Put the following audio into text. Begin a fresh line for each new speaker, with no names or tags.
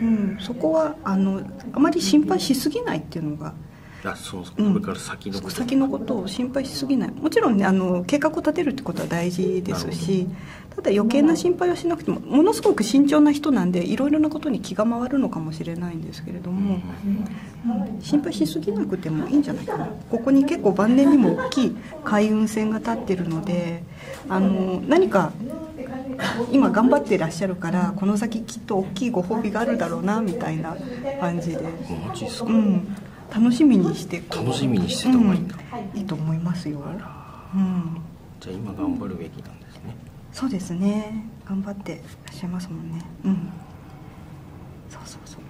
うん、そこはあのあまり心配しすぎないっていうのが
これから先のこと、
先のことを心配しすぎない。もちろんねあの計画を立てるってことは大事ですしただ余計な心配をしなくてもものすごく慎重な人なんでいろいろなことに気が回るのかもしれないんですけれども、うん心配しすぎなくてもいいんじゃないかな。ここに結構晩年にも大きい海運船が立ってるのであの何か今頑張ってらっしゃるからこの先きっと大きいご褒美があるだろうなみたいな感じで、
マジっすか、
うん、楽しみにして。
楽しみにしてた方がいいんだ、
うん。いいと思いますよ、うん、
じゃあ今頑張るべきなんですね。
そうですね。頑張ってらっしゃいますもんね。うん。そうそうそう